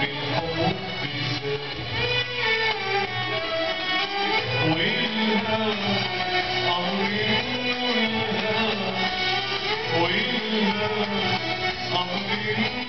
بنحب إزاي والهوى قمرين والهوى والهوى قمرين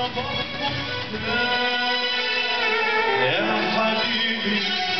Yeah, I'm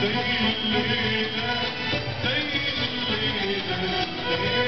Thank you.